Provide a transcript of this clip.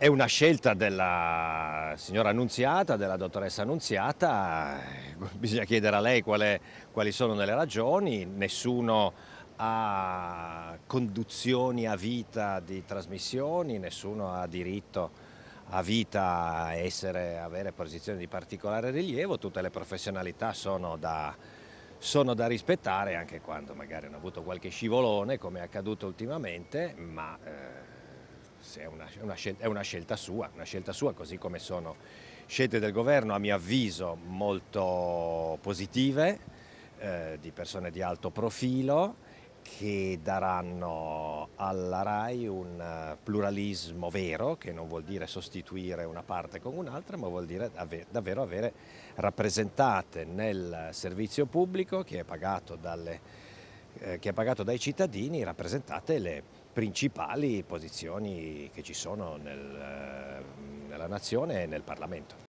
È una scelta della signora Annunziata, della dottoressa Annunziata, bisogna chiedere a lei quale, quali sono le ragioni, nessuno ha conduzioni a vita di trasmissioni, nessuno ha diritto a vita a essere, avere posizioni di particolare rilievo, tutte le professionalità sono da, sono da rispettare anche quando magari hanno avuto qualche scivolone come è accaduto ultimamente, ma eh, è una, una scelta, è una scelta sua, una scelta sua così come sono scelte del governo a mio avviso molto positive, eh, di persone di alto profilo che daranno alla RAI un pluralismo vero, che non vuol dire sostituire una parte con un'altra, ma vuol dire davvero avere rappresentate nel servizio pubblico che è pagato, dalle, che è pagato dai cittadini, rappresentate le principali posizioni che ci sono nel, eh, nella nazione e nel Parlamento.